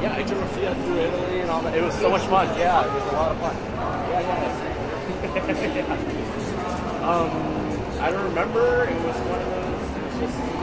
Yeah, I drove Fiat through Italy and all that. It was so much fun. Yeah, it was a lot of fun. Yeah, yeah. yeah. Um, I don't remember. It was one of those.